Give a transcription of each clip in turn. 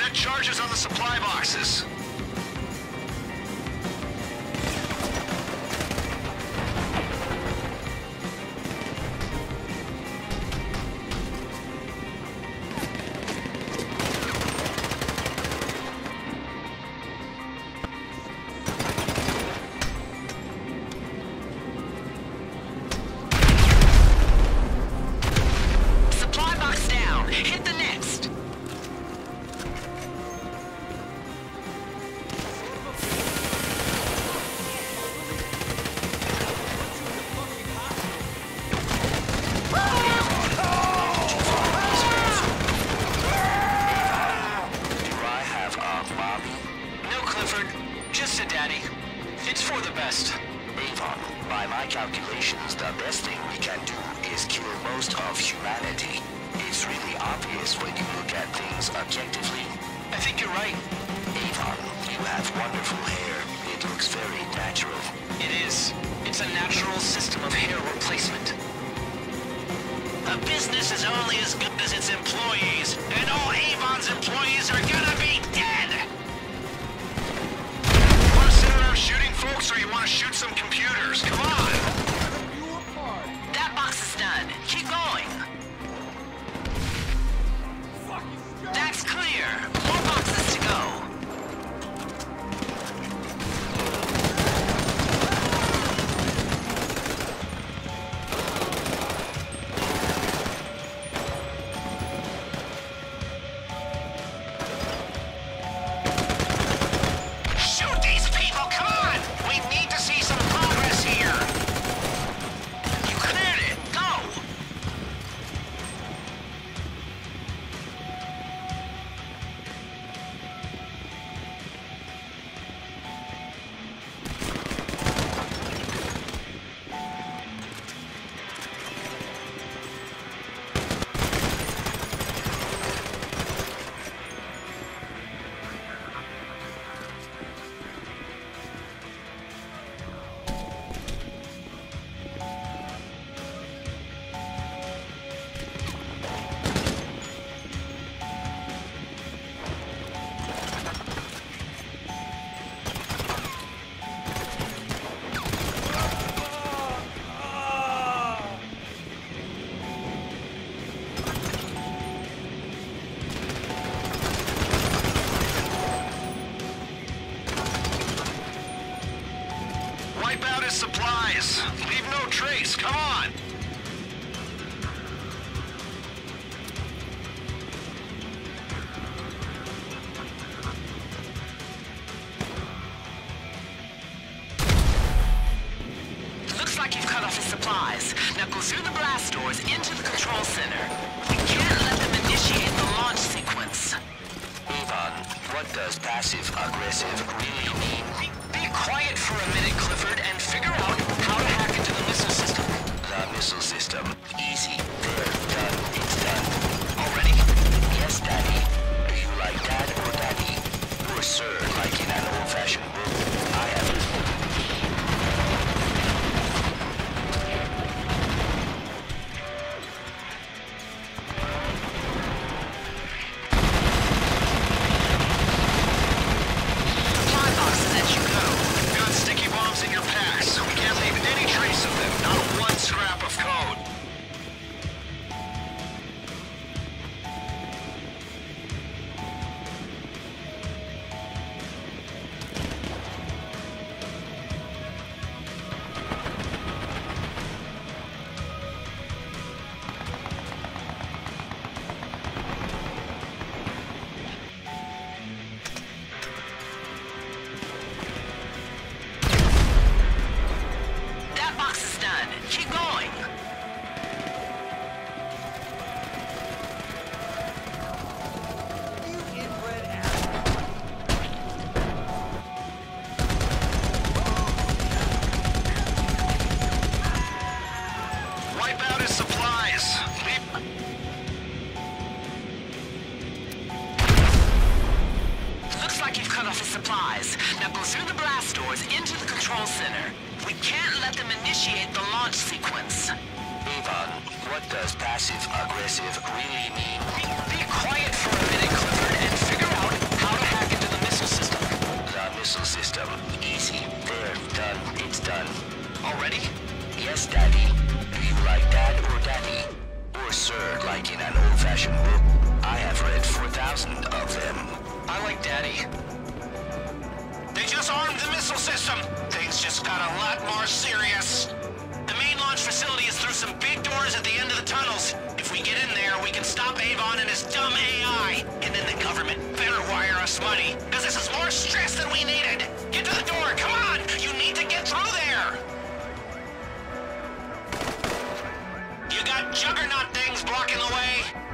Set charges on the supply boxes. my calculations, the best thing we can do is kill most of humanity. It's really obvious when you look at things objectively. I think you're right. Avon, you have wonderful hair. It looks very natural. It is. It's a natural system of hair replacement. A business is only as good as its employees, and all Avon's employees are gonna be passive aggressive really mean? Be quiet for a minute, Clifford, and figure out how to hack into the missile system. The missile system. Easy. Like in an old-fashioned book? I have read 4,000 of them. I like Daddy. They just armed the missile system. Things just got a lot more serious. The main launch facility is through some big doors at the end of the tunnels. If we get in there, we can stop Avon and his dumb AI. And then the government better wire us money, because this is more stress than we needed. Get to the door, come on! You need to get through there! You got juggernaut blocking the way?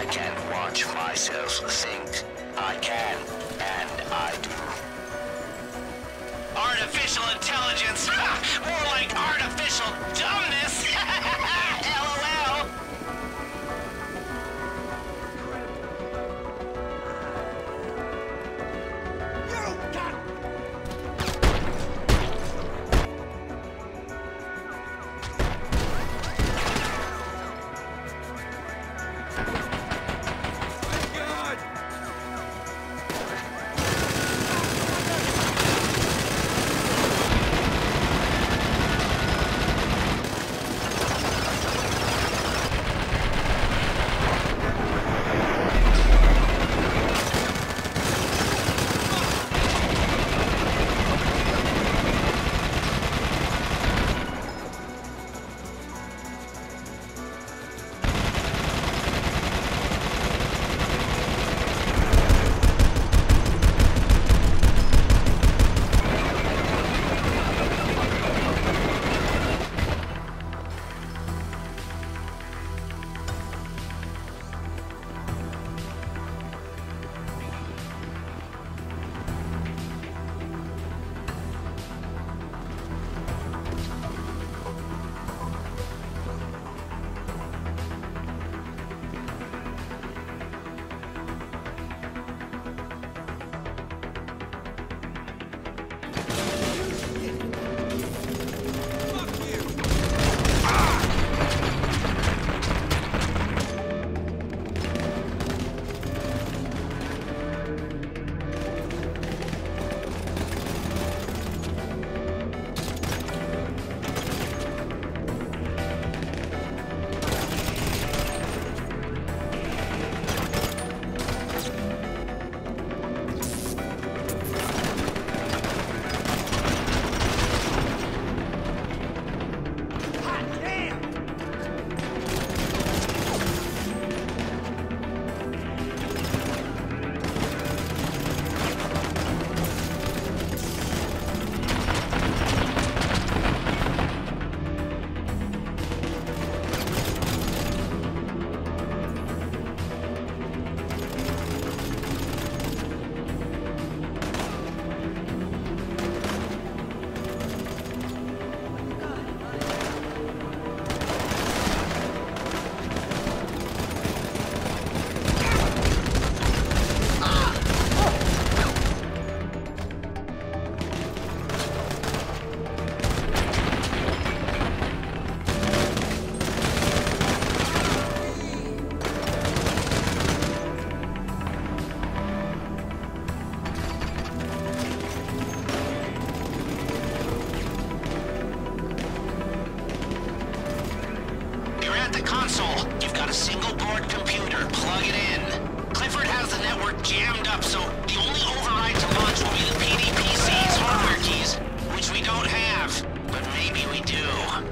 I can watch myself think. I can, and I do. Artificial intelligence. More like artificial dumbness. at the console. You've got a single board computer. Plug it in. Clifford has the network jammed up, so the only override to launch will be the PDPC's hardware keys, which we don't have. But maybe we do.